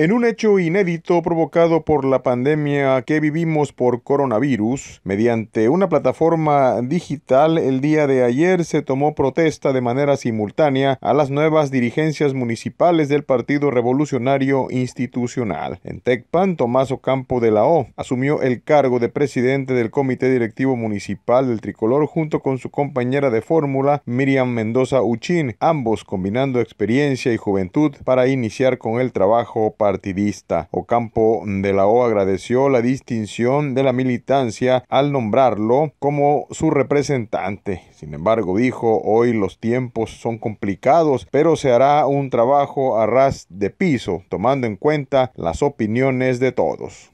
En un hecho inédito provocado por la pandemia que vivimos por coronavirus, mediante una plataforma digital, el día de ayer se tomó protesta de manera simultánea a las nuevas dirigencias municipales del Partido Revolucionario Institucional. En Tecpan, Tomás Ocampo de la O asumió el cargo de presidente del Comité Directivo Municipal del Tricolor junto con su compañera de fórmula, Miriam Mendoza Uchín, ambos combinando experiencia y juventud para iniciar con el trabajo para partidista. Ocampo de la O agradeció la distinción de la militancia al nombrarlo como su representante. Sin embargo, dijo, hoy los tiempos son complicados, pero se hará un trabajo a ras de piso, tomando en cuenta las opiniones de todos.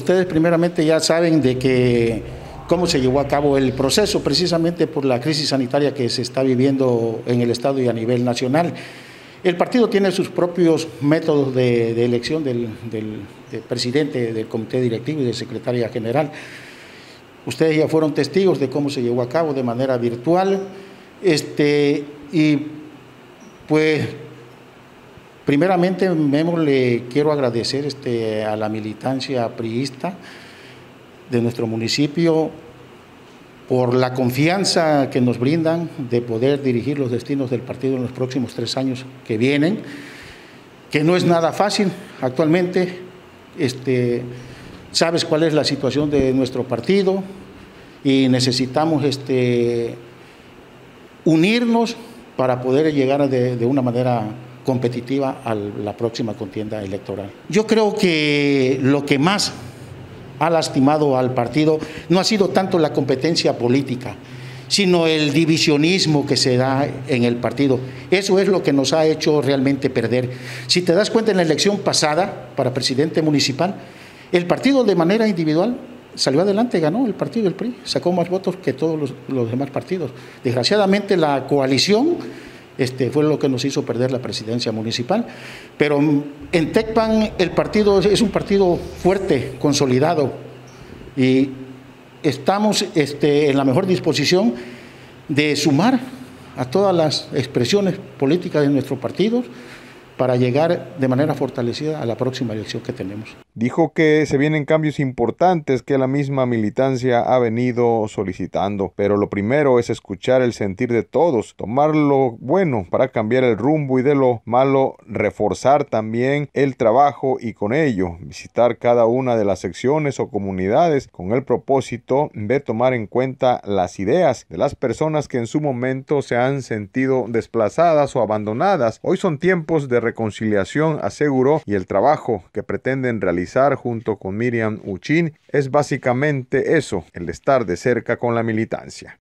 Ustedes primeramente ya saben de que cómo se llevó a cabo el proceso, precisamente por la crisis sanitaria que se está viviendo en el Estado y a nivel nacional. El partido tiene sus propios métodos de, elección del, presidente del comité directivo y de secretaria general. Ustedes ya fueron testigos de cómo se llevó a cabo de manera virtual. Este, y pues, primeramente, le quiero agradecer este, a la militancia priista de nuestro municipio por la confianza que nos brindan de poder dirigir los destinos del partido en los próximos tres años que vienen, que no es nada fácil actualmente. Este, sabes cuál es la situación de nuestro partido y necesitamos este, unirnos para poder llegar de, de una manera competitiva a la próxima contienda electoral. Yo creo que lo que más ha lastimado al partido no ha sido tanto la competencia política, sino el divisionismo que se da en el partido. Eso es lo que nos ha hecho realmente perder. Si te das cuenta en la elección pasada para presidente municipal, el partido de manera individual salió adelante, ganó el partido del PRI, sacó más votos que todos los, los demás partidos. Desgraciadamente la coalición este, fue lo que nos hizo perder la presidencia municipal. Pero en Tecpan el partido es un partido fuerte, consolidado, y estamos este, en la mejor disposición de sumar a todas las expresiones políticas de nuestro partido para llegar de manera fortalecida a la próxima elección que tenemos. Dijo que se vienen cambios importantes que la misma militancia ha venido solicitando, pero lo primero es escuchar el sentir de todos, tomar lo bueno para cambiar el rumbo y de lo malo reforzar también el trabajo y con ello visitar cada una de las secciones o comunidades con el propósito de tomar en cuenta las ideas de las personas que en su momento se han sentido desplazadas o abandonadas. Hoy son tiempos de reconciliación, aseguró, y el trabajo que pretenden realizar junto con Miriam Uchín es básicamente eso, el estar de cerca con la militancia.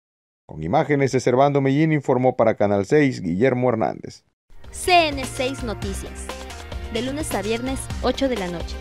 Con imágenes de Servando Mellín informó para Canal 6 Guillermo Hernández. CN6 Noticias. De lunes a viernes, 8 de la noche.